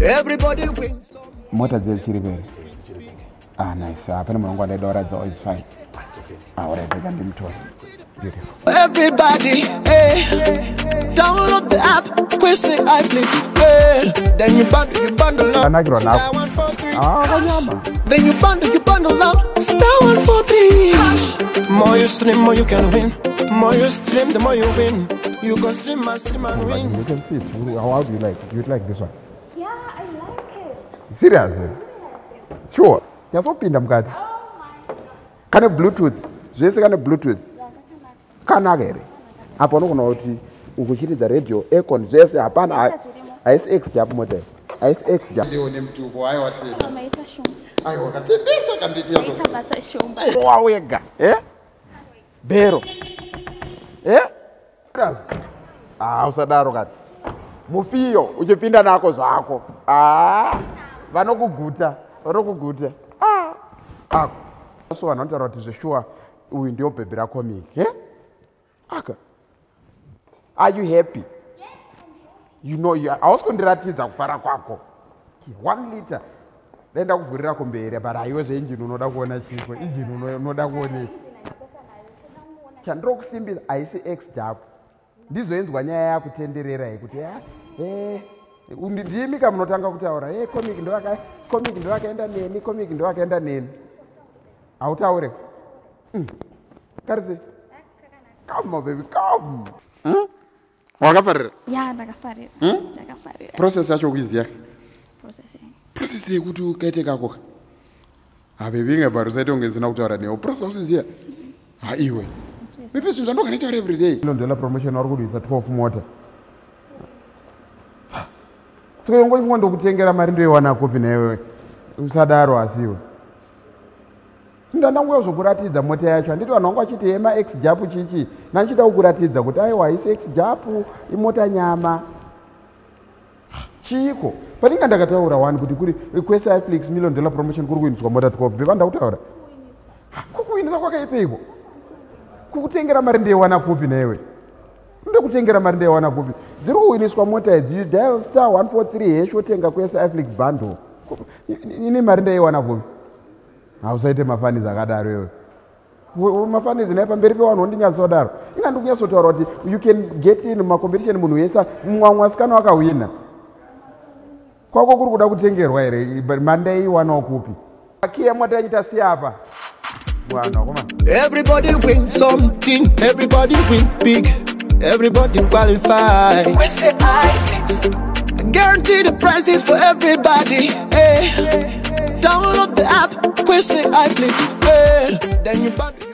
Everybody wins. mota dzechiri pere ah nice hapana munongo ndaida kuratidza its fine ah alright rega ndimutore beautiful Everybody, hey. Download the app, quiz it, I click, hey. Then you bundle, you bundle up. Kanakirwa Star nako. one four three. ah kanyama Then you bundle, you bundle up. Star one four three. More you stream, more you can win. More you stream, the more you win. You go stream and stream and win. you can see it. How, how do you like it? you like this one? Yeah, I like it. serious? Eh? sure. Nyasopinda mukati kane bluetooth? Zvese kane bluetooth? Kanaka here apa unogona kuti ukuchiridza radio econ zvese hapana haisi x jap mota haisi x jap ndione mutupo aiwa tena Amaita shumba. aiwa katendesa kandidiyazo Aita basa shumba. wawega e bhero e ah usadaro kati. Mufiyo uchipinda nako zvako. Ah vanokuguta vanokuguta. Ah ako. So vanhu vanotaura kuti zveshuwa uyu ndio bhebhi racomic e aka. Are you happy? You know hausi kundiratidza kufara kwako. One liter. Daenda kuvhurira kumberi but haiwe zvenjini unoda kuona chiko injini uno- unoda kuonei chandiri kusimbisa haisi x japo ndizoenzwa nyaya yakutenderera yekuti ndiyimika munotanga kutaura e comic comic ndo vakaenda neni comic ndo vakaenda neni. Hautaure? Karise come baby come. Wakafarira? Ya, ndakafarira. Ndakafarira. process yacho kuiziya process yekuti ukaite kakoka habevinge bari usaite kunge zina kutaura newo process ausiziya haiwe pepe zvinhu zvandokanaitaura everyday ilondela promotion vari kudisa 12 mota saka yongochimwa ndokutengera mari ndoiwana kopi naiwe usadaro asiwe ndandanguya zvokuratidza mota yacho handiti vanhu vangu vachiti ema x japu chichi nandichida kukuratidza kuti aiwa haisi x japu imota nyama. Chiko paninga ndakataura one kuti kuri kwesiflix million dollar promotion kuri kuiniswa mota 12 beva ndakutaura kukuinisa kwakaipeiko kukutengera mari ndeiwana kupi naiwe ndekutengera mari ndeiwana kupi? Dziri kuwiniswa mota idzi dial star 143 heshi wotenga kwesiflix bundle. Ini mari ndeiwana kupi? Hausaite mafanizi akadaro iwe We- mafanizi nai pamberi pevanhu wondinyatsaodaro inga ndikunyatsotaura kuti you can get in mumacompetition munhu wese mumwamwasikana wakahwina kwako kuri kuda kutengerwa here? Mari ndaiwanawo kupi? Akiya mota yanyu tasiya apa Everybody wins something. Everybody wins big. Everybody qualify. i Guarantee the prizes for everybody. Hey. Download the app. Quiz it, I click. Hey. Then you.